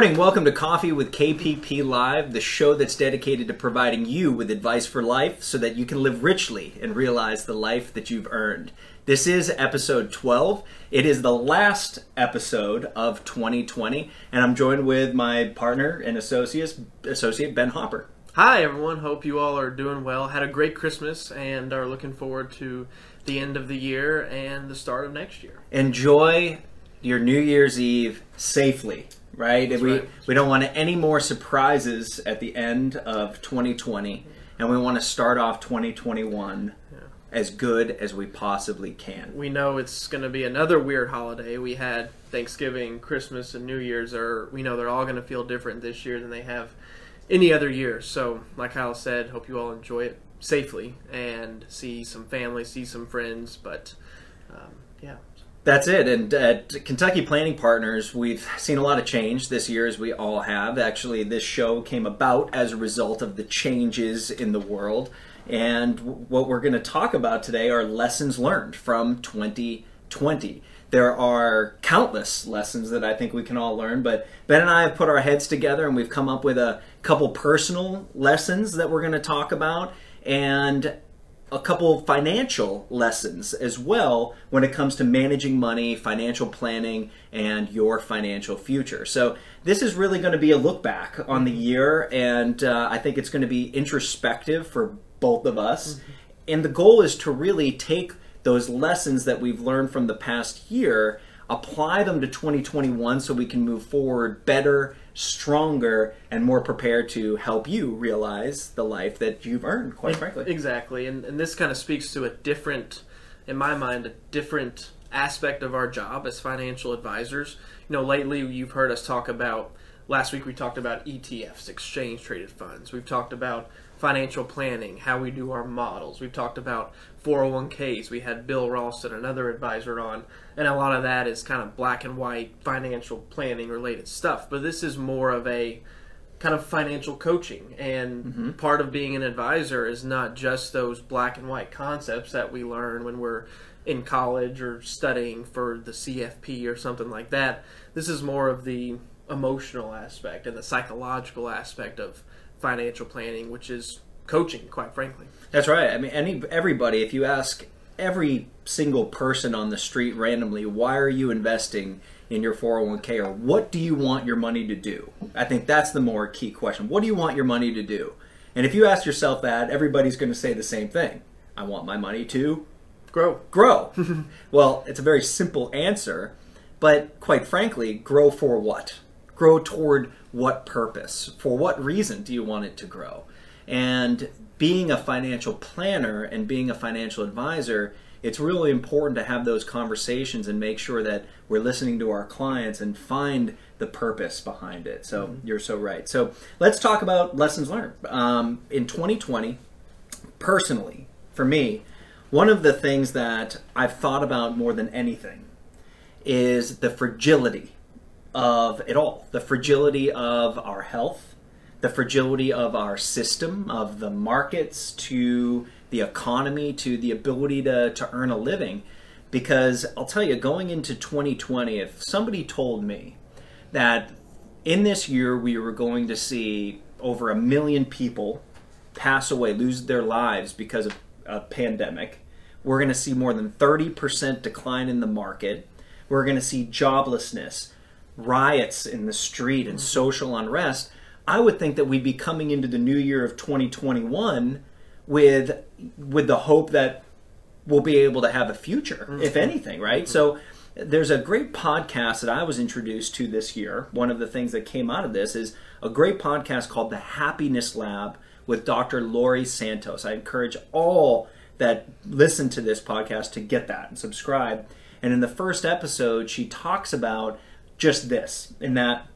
Morning. Welcome to Coffee with KPP Live, the show that's dedicated to providing you with advice for life so that you can live richly and realize the life that you've earned. This is episode 12. It is the last episode of 2020, and I'm joined with my partner and associate, associate Ben Hopper. Hi, everyone. Hope you all are doing well. Had a great Christmas and are looking forward to the end of the year and the start of next year. Enjoy your New Year's Eve safely right? That's we right. we don't want any more surprises at the end of 2020, and we want to start off 2021 as good as we possibly can. We know it's going to be another weird holiday. We had Thanksgiving, Christmas, and New Year's. Are we know they're all going to feel different this year than they have any other year. So, like Kyle said, hope you all enjoy it safely and see some family, see some friends. But um, yeah, That's it. And at Kentucky Planning Partners, we've seen a lot of change this year, as we all have. Actually, this show came about as a result of the changes in the world. And what we're going to talk about today are lessons learned from 2020. There are countless lessons that I think we can all learn, but Ben and I have put our heads together and we've come up with a couple personal lessons that we're going to talk about. And a couple of financial lessons as well when it comes to managing money, financial planning, and your financial future. So, this is really going to be a look back on the year, and uh, I think it's going to be introspective for both of us. And the goal is to really take those lessons that we've learned from the past year, apply them to 2021 so we can move forward better, stronger, and more prepared to help you realize the life that you've earned, quite frankly. Exactly, and and this kind of speaks to a different, in my mind, a different aspect of our job as financial advisors. You know, lately you've heard us talk about. Last week we talked about ETFs, exchange traded funds. We've talked about financial planning, how we do our models. We've talked about 401ks. We had Bill Ralston, another advisor, on, and a lot of that is kind of black and white financial planning related stuff. But this is more of a kind of financial coaching and mm-hmm. part of being an advisor is not just those black and white concepts that we learn when we're in college or studying for the CFP or something like that this is more of the emotional aspect and the psychological aspect of financial planning which is coaching quite frankly That's right. I mean, any everybody, if you ask every single person on the street randomly, why are you investing in your 401k or what do you want your money to do? I think that's the more key question. What do you want your money to do? And if you ask yourself that, everybody's going to say the same thing. I want my money to grow grow. well, it's a very simple answer, but quite frankly, grow for what? Grow toward what purpose? For what reason do you want it to grow? And being a financial planner and being a financial advisor, it's really important to have those conversations and make sure that we're listening to our clients and find the purpose behind it. So you're so right. So let's talk about lessons learned. Um, in 2020, personally, for me, one of the things that I've thought about more than anything is the fragility of it all the fragility of our health, the fragility of our system, of the markets, to the economy, to the ability to, to earn a living. Because I'll tell you, going into 2020, if somebody told me that in this year we were going to see over a million people pass away, lose their lives because of a pandemic. We're going to see more than 30% decline in the market. We're going to see joblessness, riots in the street, and mm-hmm. social unrest. I would think that we'd be coming into the new year of 2021 with with the hope that we'll be able to have a future, mm-hmm. if anything, right? Mm-hmm. So there's a great podcast that I was introduced to this year. One of the things that came out of this is a great podcast called The Happiness Lab with Dr. Laurie Santos. I encourage all that listen to this podcast to get that and subscribe. And in the first episode, she talks about just this in that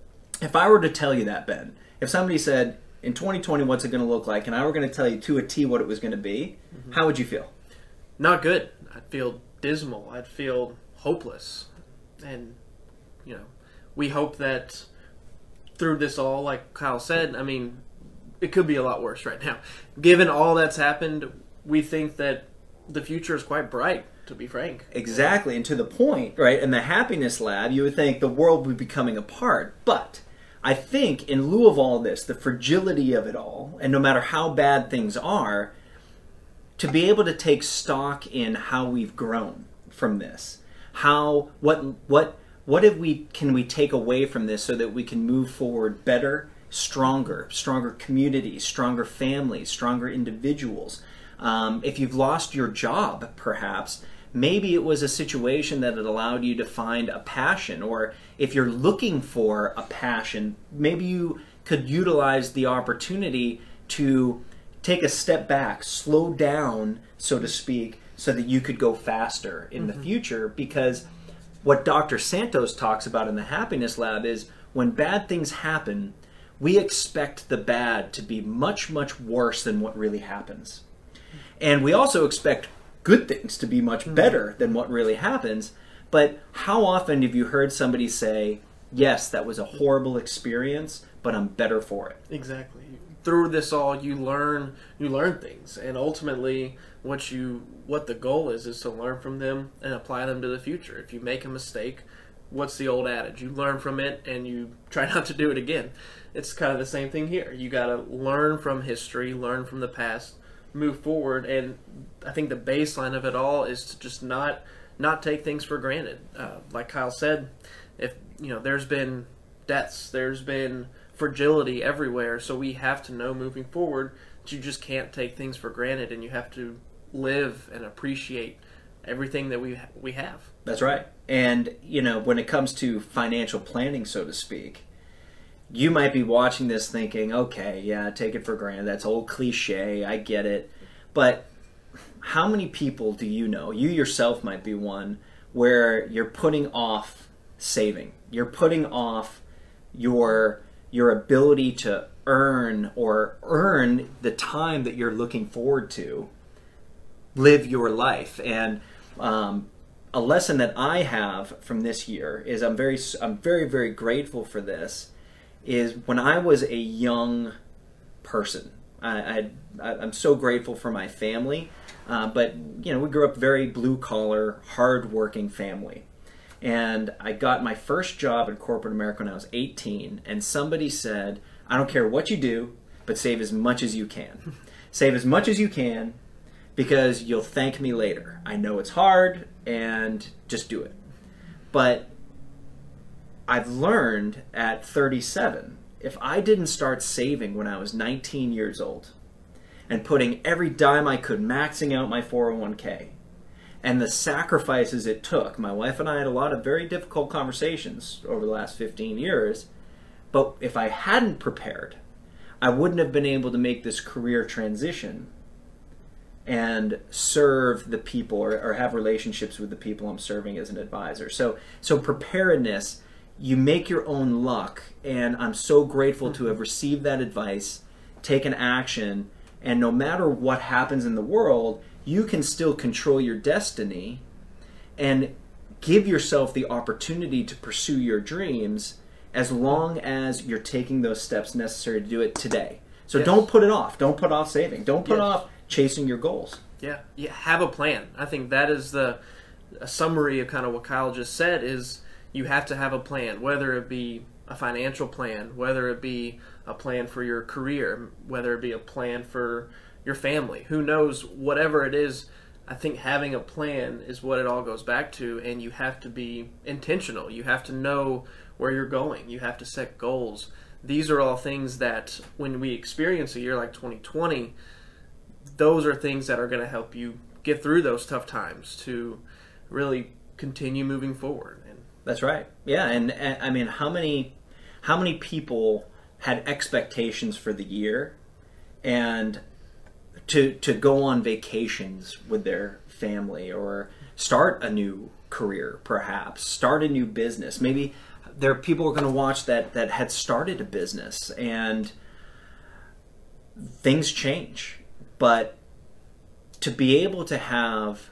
if I were to tell you that, Ben, if somebody said, in 2020, what's it going to look like? And I were going to tell you to a T what it was going to be, mm-hmm. how would you feel? not good i'd feel dismal i'd feel hopeless and you know we hope that through this all like kyle said i mean it could be a lot worse right now given all that's happened we think that the future is quite bright to be frank Exactly, and to the point, right? In the happiness lab, you would think the world would be coming apart. But I think in lieu of all this, the fragility of it all, and no matter how bad things are, to be able to take stock in how we've grown from this, how what what what have we can we take away from this so that we can move forward better, stronger, stronger communities, stronger families, stronger individuals. Um, if you've lost your job, perhaps maybe it was a situation that had allowed you to find a passion, or if you're looking for a passion, maybe you could utilize the opportunity to take a step back, slow down, so to speak, so that you could go faster in mm-hmm. the future. Because what Dr. Santos talks about in the Happiness Lab is when bad things happen, we expect the bad to be much, much worse than what really happens. And we also expect good things to be much mm-hmm. better than what really happens. But how often have you heard somebody say, Yes, that was a horrible experience, but I'm better for it? Exactly through this all you learn you learn things and ultimately what you what the goal is is to learn from them and apply them to the future if you make a mistake what's the old adage you learn from it and you try not to do it again it's kind of the same thing here you got to learn from history learn from the past move forward and i think the baseline of it all is to just not not take things for granted uh, like kyle said if you know there's been deaths there's been fragility everywhere. So we have to know moving forward that you just can't take things for granted, and you have to live and appreciate everything that we we have. That's right. And you know, when it comes to financial planning, so to speak, you might be watching this thinking, "Okay, yeah, take it for granted. That's old cliche. I get it." But how many people do you know? You yourself might be one where you're putting off saving. You're putting off your your ability to earn or earn the time that you're looking forward to live your life and um, a lesson that I have from this year is I'm very I'm very very grateful for this is when I was a young person I, I am so grateful for my family uh, but you know we grew up very blue collar hard working family and I got my first job in corporate America when I was 18, and somebody said, I don't care what you do, but save as much as you can. save as much as you can because you'll thank me later. I know it's hard, and just do it. But I've learned at 37 if I didn't start saving when I was 19 years old and putting every dime I could, maxing out my 401k, and the sacrifices it took. My wife and I had a lot of very difficult conversations over the last 15 years, but if I hadn't prepared, I wouldn't have been able to make this career transition and serve the people or, or have relationships with the people I'm serving as an advisor. So, so preparedness, you make your own luck, and I'm so grateful to have mm-hmm. received that advice, taken action, and no matter what happens in the world, you can still control your destiny and give yourself the opportunity to pursue your dreams as long as you're taking those steps necessary to do it today. So yes. don't put it off. Don't put off saving. Don't put yes. off chasing your goals. Yeah, yeah. Have a plan. I think that is the a summary of kind of what Kyle just said. Is you have to have a plan, whether it be a financial plan, whether it be a plan for your career, whether it be a plan for your family. Who knows? Whatever it is, I think having a plan is what it all goes back to, and you have to be intentional. You have to know where you're going. You have to set goals. These are all things that, when we experience a year like 2020, those are things that are going to help you get through those tough times to really continue moving forward. That's right. Yeah, and, and I mean, how many how many people had expectations for the year and to to go on vacations with their family or start a new career perhaps start a new business maybe there are people are going to watch that that had started a business and things change but to be able to have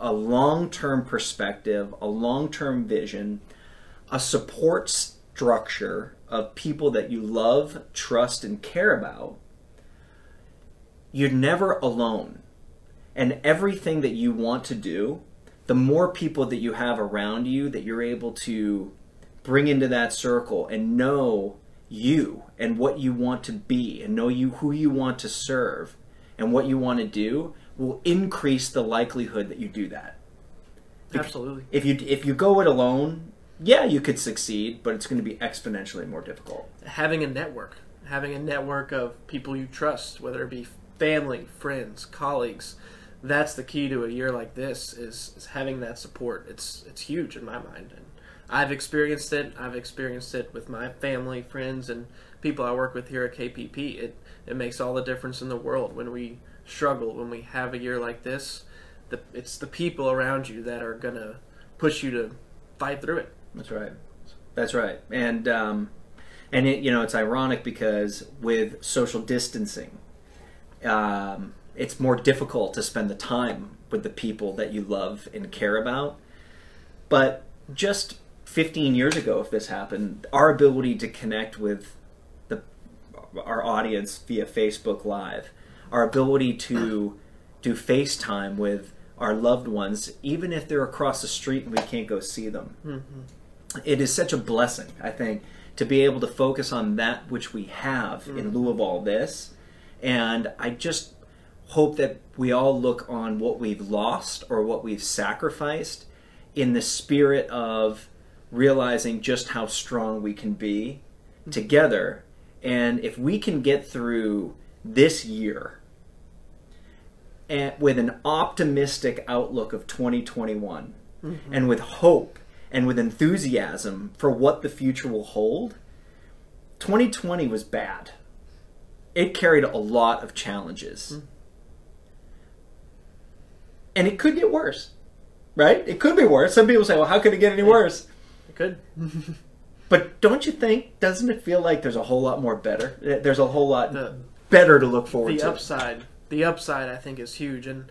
a long-term perspective a long-term vision a support structure of people that you love trust and care about you're never alone. And everything that you want to do, the more people that you have around you that you're able to bring into that circle and know you and what you want to be and know you who you want to serve and what you want to do will increase the likelihood that you do that. Absolutely. If you if you go it alone, yeah, you could succeed, but it's going to be exponentially more difficult. Having a network, having a network of people you trust, whether it be family, friends, colleagues, that's the key to a year like this is, is having that support. It's it's huge in my mind. And I've experienced it. I've experienced it with my family, friends, and people I work with here at KPP. It it makes all the difference in the world when we struggle, when we have a year like this. The, it's the people around you that are gonna push you to fight through it. That's right. That's right. And um, and it, you know it's ironic because with social distancing, um, it's more difficult to spend the time with the people that you love and care about. But just 15 years ago, if this happened, our ability to connect with our audience via Facebook Live, our ability to do FaceTime with our loved ones, even if they're across the street and we can't go see them. Mm-hmm. It is such a blessing, I think, to be able to focus on that which we have mm-hmm. in lieu of all this. And I just hope that we all look on what we've lost or what we've sacrificed in the spirit of realizing just how strong we can be mm-hmm. together. And if we can get through this year and with an optimistic outlook of 2021 mm-hmm. and with hope and with enthusiasm for what the future will hold, 2020 was bad. It carried a lot of challenges. Mm-hmm. And it could get worse, right? It could be worse. Some people say, well, how could it get any worse? It could. but don't you think, doesn't it feel like there's a whole lot more better? Eh, there's a whole lot the, better to look forward the to. The upside the upside I think is huge, and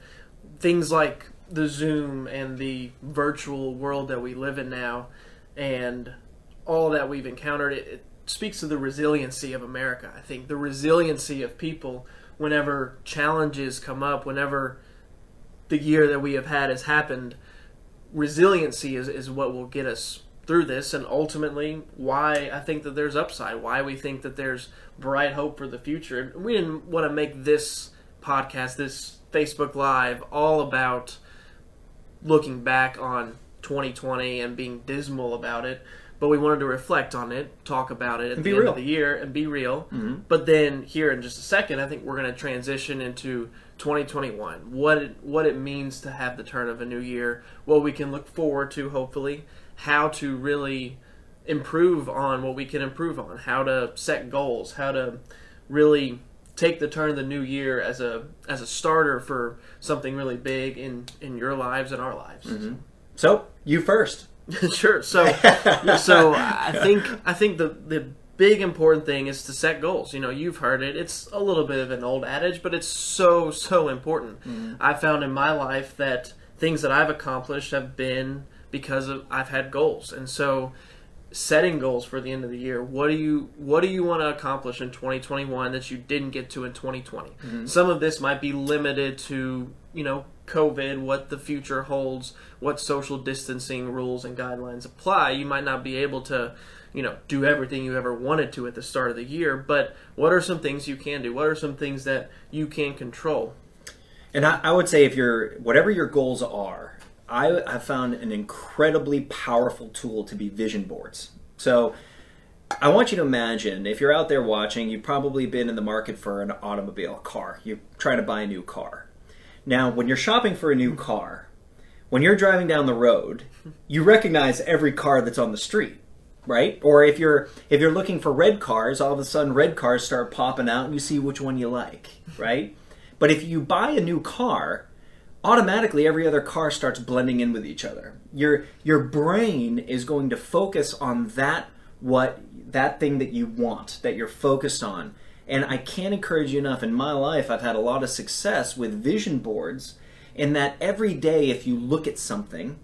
things like the Zoom and the virtual world that we live in now, and all that we've encountered, it, it speaks to the resiliency of America. I think the resiliency of people whenever challenges come up, whenever the year that we have had has happened, resiliency is, is what will get us through this and ultimately why I think that there's upside, why we think that there's bright hope for the future. We didn't want to make this podcast, this Facebook Live, all about looking back on 2020 and being dismal about it. But we wanted to reflect on it, talk about it at and the end real. of the year, and be real. Mm-hmm. But then here in just a second, I think we're going to transition into 2021. What it, what it means to have the turn of a new year, what we can look forward to, hopefully, how to really improve on what we can improve on, how to set goals, how to really take the turn of the new year as a as a starter for something really big in in your lives and our lives. Mm-hmm. So you first. sure. So so I think I think the the big important thing is to set goals. You know, you've heard it. It's a little bit of an old adage, but it's so so important. Mm-hmm. I found in my life that things that I've accomplished have been because of I've had goals. And so setting goals for the end of the year. What do you what do you want to accomplish in 2021 that you didn't get to in 2020? Mm-hmm. Some of this might be limited to, you know, COVID, what the future holds, what social distancing rules and guidelines apply. You might not be able to, you know, do everything you ever wanted to at the start of the year, but what are some things you can do? What are some things that you can control? And I, I would say if you're whatever your goals are, I have found an incredibly powerful tool to be vision boards. So I want you to imagine if you're out there watching, you've probably been in the market for an automobile, car. You're trying to buy a new car. Now, when you're shopping for a new car, when you're driving down the road, you recognize every car that's on the street, right? Or if you're if you're looking for red cars, all of a sudden red cars start popping out and you see which one you like, right? But if you buy a new car, automatically every other car starts blending in with each other. Your your brain is going to focus on that what that thing that you want, that you're focused on. And I can't encourage you enough. In my life, I've had a lot of success with vision boards in that every day if you look at something,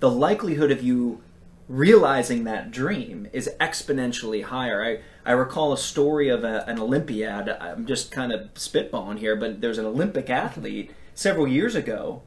the likelihood of you realizing that dream is exponentially higher. I, I recall a story of a, an Olympiad. I'm just kind of spitballing here, but there's an Olympic athlete several years ago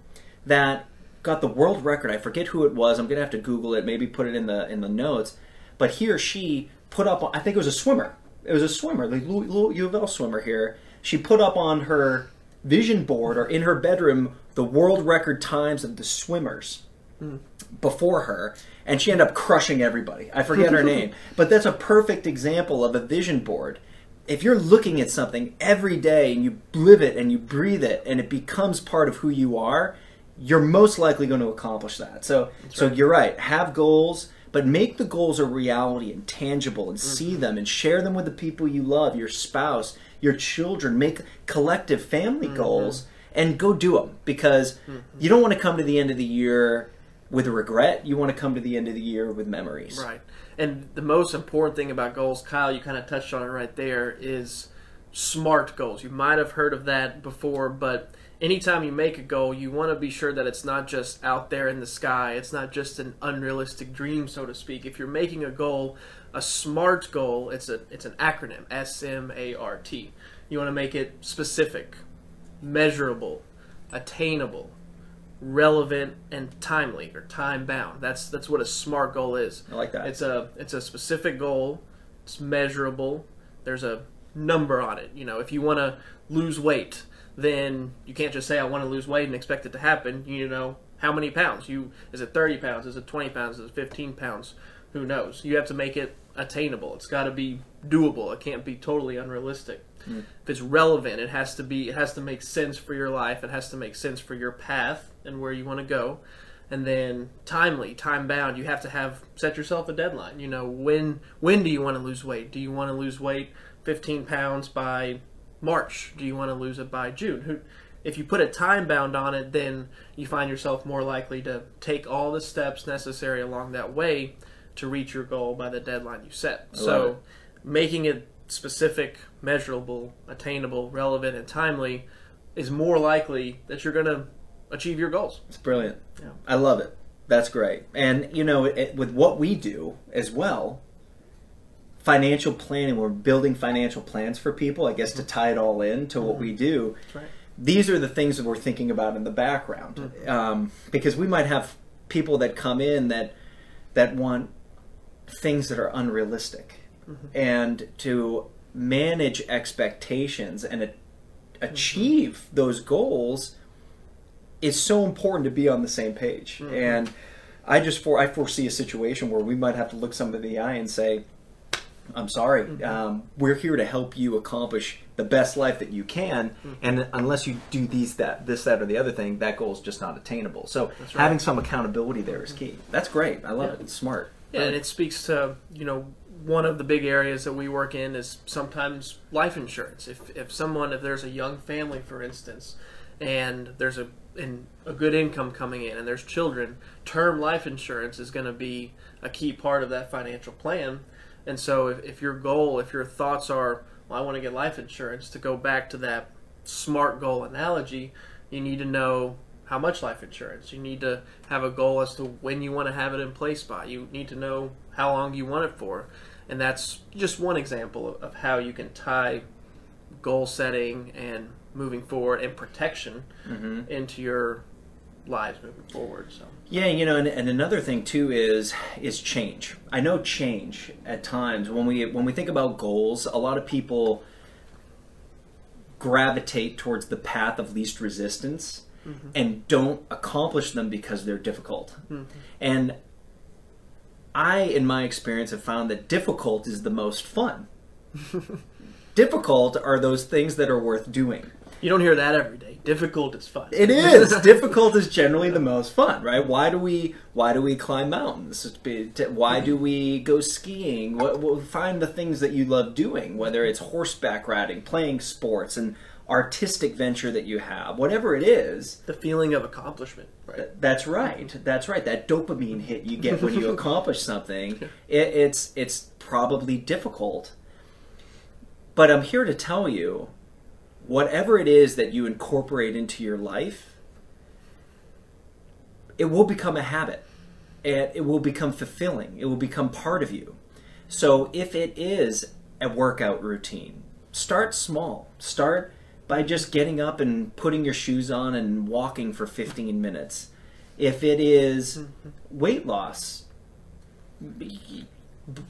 that got the world record. I forget who it was. I'm gonna have to Google it, maybe put it in the in the notes. But he or she put up. I think it was a swimmer. It was a swimmer, the U of L swimmer here. She put up on her vision board or in her bedroom the world record times of the swimmers hmm. before her, and she ended up crushing everybody. I forget her name, but that's a perfect example of a vision board. If you're looking at something every day and you live it and you breathe it and it becomes part of who you are, you're most likely going to accomplish that. So, so right. you're right. Have goals, but make the goals a reality and tangible and mm-hmm. see them and share them with the people you love, your spouse, your children. Make collective family mm-hmm. goals and go do them because mm-hmm. you don't want to come to the end of the year with regret. You want to come to the end of the year with memories. Right. And the most important thing about goals, Kyle, you kind of touched on it right there, is smart goals. You might have heard of that before, but anytime you make a goal, you want to be sure that it's not just out there in the sky. It's not just an unrealistic dream, so to speak. If you're making a goal, a SMART goal, it's a it's an acronym, S M A R T. You want to make it specific, measurable, attainable, relevant and timely or time bound. That's that's what a SMART goal is. I like that. It's a it's a specific goal. It's measurable. There's a number on it. You know, if you want to lose weight, then you can't just say I want to lose weight and expect it to happen. You know how many pounds. You is it 30 pounds? Is it 20 pounds? Is it 15 pounds? Who knows? You have to make it attainable. It's got to be doable. It can't be totally unrealistic. Mm. If it's relevant, it has to be. It has to make sense for your life. It has to make sense for your path and where you want to go. And then timely, time bound. You have to have set yourself a deadline. You know when when do you want to lose weight? Do you want to lose weight 15 pounds by March? Do you want to lose it by June? Who, if you put a time bound on it, then you find yourself more likely to take all the steps necessary along that way to reach your goal by the deadline you set. so, it. making it specific, measurable, attainable, relevant, and timely is more likely that you're going to achieve your goals. It's brilliant. Yeah. I love it. That's great. And you know, it, with what we do as well, financial planning. We're building financial plans for people. I guess to mm-hmm. tie it all in to what mm-hmm. we do. Right. These are the things that we're thinking about in the background, mm-hmm. um, because we might have people that come in that that want things that are unrealistic, and to manage expectations and a- achieve those goals is so important to be on the same page. Mm-hmm. And I just for I foresee a situation where we might have to look somebody in the eye and say, "I'm sorry, mm-hmm. um, we're here to help you accomplish the best life that you can, mm-hmm. and unless you do these, that, this, that, or the other thing, that goal is just not attainable." So right. having some accountability there is key. That's great. I love Yeah. it. It's smart. Yeah, and it speaks to you know one of the big areas that we work in is sometimes life insurance. If if someone if there's a young family, for instance, and there's a in a good income coming in and there's children, term life insurance is going to be a key part of that financial plan. And so if, if your goal, if your thoughts are, well, I want to get life insurance, to go back to that smart goal analogy, you need to know how much life insurance. You need to have a goal as to when you want to have it in place by. You need to know how long you want it for. And that's just one example of how you can tie goal setting and moving forward and protection mm-hmm. into your lives moving forward. So Yeah, you know, and, and another thing too is is change. I know change at times when we when we think about goals, a lot of people gravitate towards the path of least resistance mm-hmm. and don't accomplish them because they're difficult. Mm-hmm. And I, in my experience, have found that difficult is the most fun. difficult are those things that are worth doing. You don't hear that every day. Difficult is fun. It is difficult is generally the most fun, right? Why do we why do we climb mountains? It's be- t- Why do we go skiing? What, what, find the things that you love doing, whether it's horseback riding, playing sports, and artistic venture that you have, whatever it is. the feeling of accomplishment, right? th- That's right. That's right. That dopamine hit you get when you accomplish something. It, it's it's probably difficult, but I'm here to tell you, whatever it is that you incorporate into your life, it will become a habit, and it will become fulfilling. It will become part of you. So if it is a workout routine, start small. Start by just getting up and putting your shoes on and walking for 15 minutes. If it is mm-hmm. weight loss,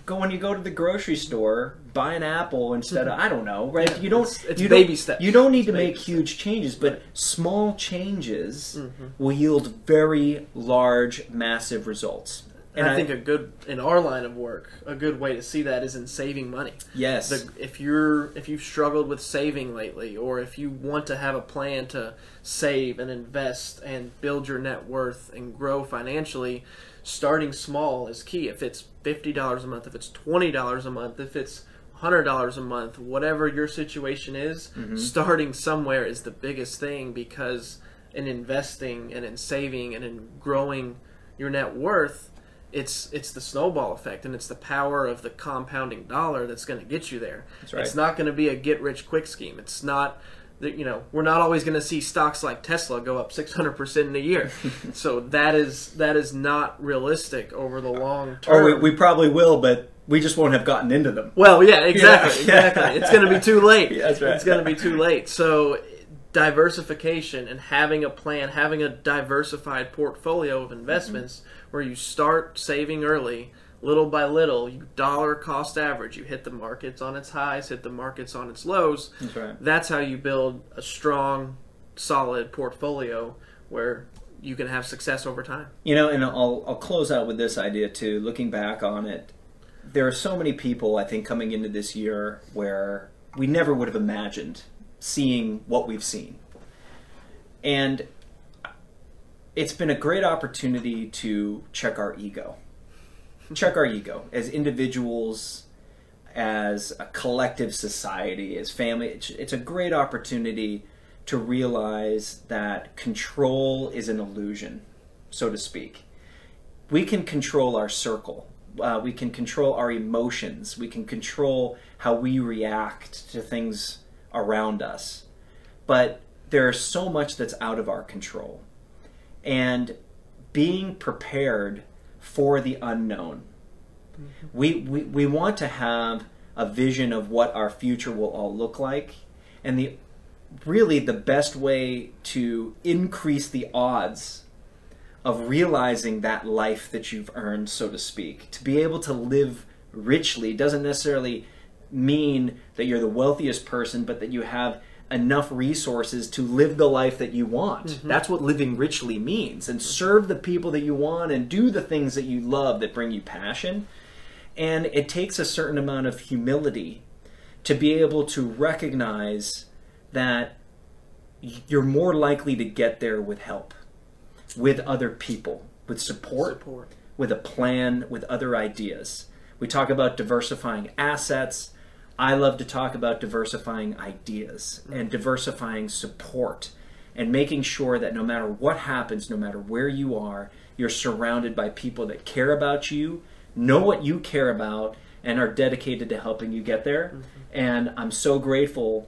go when you go to the grocery store, buy an apple instead of I don't know, right? Yeah, you don't. it's- it's you baby don't, steps. You don't need to It's baby make huge changes, but small changes Mm-hmm. will yield very large, massive results. And, I, think a good in our line of work, a good way to see that is in saving money. yes, The, if you're if you've struggled with saving lately, or if you want to have a plan to save and invest and build your net worth and grow financially, starting small is key. If it's fifty dollars a month, if it's twenty dollars a month, if it's hundred dollars a month, whatever your situation is, mm-hmm. starting somewhere is the biggest thing because in investing and in saving and in growing your net worth, it's it's the snowball effect and it's the power of the compounding dollar that's going to get you there. right. It's not going to be a get rich quick scheme. It's not that you know we're not always going to see stocks like Tesla go up 600% in a year. so that is that is not realistic over the long oh, term. or we, we probably will, but we just won't have gotten into them. Well, yeah, exactly, Yeah. exactly. It's going to be too late. Yeah, that's right. It's going to be too late. So, diversification and having a plan, having a diversified portfolio of investments mm-hmm. where you start saving early, little by little, you dollar cost average, you hit the markets on its highs, hit the markets on its lows. That's right. That's how you build a strong, solid portfolio where you can have success over time. You know, and I'll I'll close out with this idea too. Looking back on it, there are so many people I think coming into this year where we never would have imagined seeing what we've seen, and it's been a great opportunity to check our ego, check our ego as individuals, as a collective society, as family. It's, it's a great opportunity to realize that control is an illusion, so to speak. We can control our circle. Uh, we can control our emotions. We can control how we react to things around us. But there's so much that's out of our control. And being prepared for the unknown. We, we, we want to have a vision of what our future will all look like. And the really the best way to increase the odds of realizing that life that you've earned, so to speak, to be able to live richly doesn't necessarily mean that you're the wealthiest person, but that you have enough resources to live the life that you want. Mm-hmm. That's what living richly means. And serve the people that you want and do the things that you love that bring you passion. And it takes a certain amount of humility to be able to recognize that you're more likely to get there with help, with other people, with support, Support. with a plan, with other ideas. We talk about diversifying assets. I love to talk about diversifying ideas and diversifying support and making sure that no matter what happens, no matter where you are, you're surrounded by people that care about you, know what you care about, and are dedicated to helping you get there. Mm-hmm. And I'm so grateful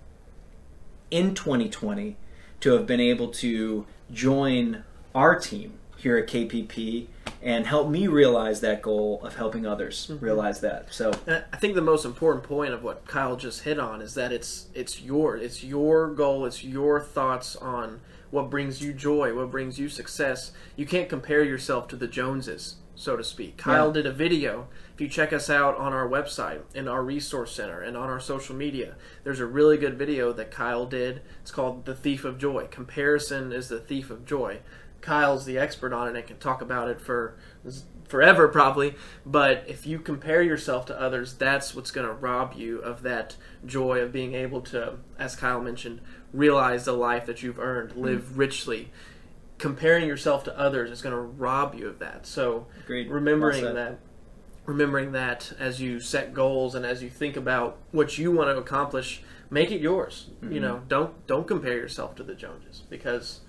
in 2020 to have been able to join our team here at KPP and help me realize that goal of helping others mm-hmm. realize that. So And I think the most important point of what Kyle just hit on is that it's it's your it's your goal, it's your thoughts on what brings you joy, what brings you success. You can't compare yourself to the Joneses, so to speak. Kyle Yeah. did a video. If you check us out on our website, in our resource center, and on our social media, there's a really good video that Kyle did. It's called The Thief of Joy. Comparison is the thief of joy. Kyle's the expert on it and can talk about it for forever probably but if you compare yourself to others that's what's going to rob you of that joy of being able to as kyle mentioned realize the life that you've earned mm-hmm. live richly. Comparing yourself to others is going to rob you of that. So Agreed. remembering Well that remembering that as you set goals and as you think about what you want to accomplish make it yours. You mm-hmm. know don't don't compare yourself to the joneses because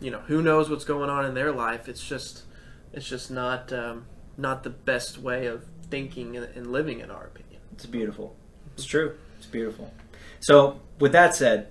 you know who knows what's going on in their life it's just it's just not um, not the best way of thinking and, living in our opinion It's beautiful. It's true. It's beautiful. So, with that said,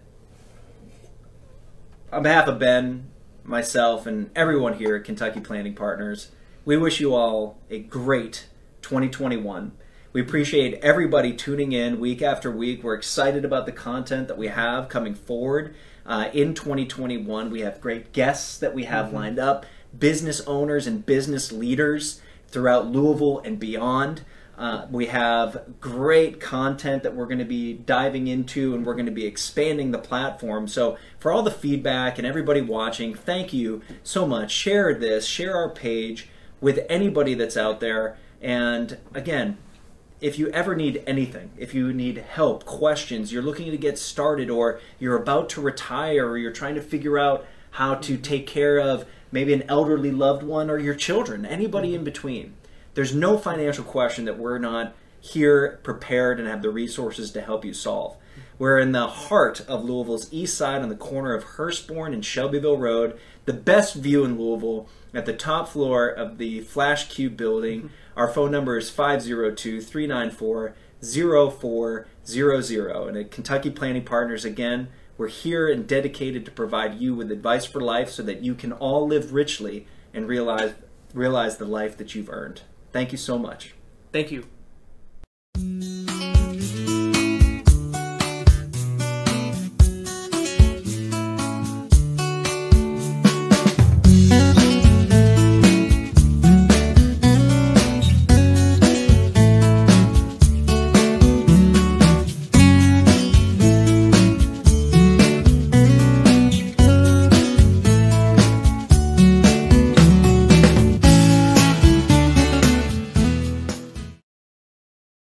on behalf of Ben, myself, and everyone here at Kentucky Planning Partners, we wish you all a great 2021. We appreciate everybody tuning in week after week. We're excited about the content that we have coming forward uh, in 2021. We have great guests that we have lined up, business owners and business leaders throughout Louisville and beyond. Uh, we have great content that we're going to be diving into, and we're going to be expanding the platform. So, for all the feedback and everybody watching, thank you so much. Share this, share our page with anybody that's out there. And again, if you ever need anything, if you need help, questions, you're looking to get started, or you're about to retire, or you're trying to figure out how to mm-hmm. take care of maybe an elderly loved one or your children, anybody in mm-hmm. between there's no financial question that we're not here prepared and have the resources to help you solve. Mm-hmm. We're in the heart of Louisville's east side on the corner of Hurstbourne and Shelbyville Road, the best view in Louisville at the top floor of the Flash Cube building. Mm-hmm. Our phone number is 502 394 0400. And at Kentucky Planning Partners, again, we're here and dedicated to provide you with advice for life so that you can all live richly and realize, realize the life that you've earned. Thank you so much. Thank you.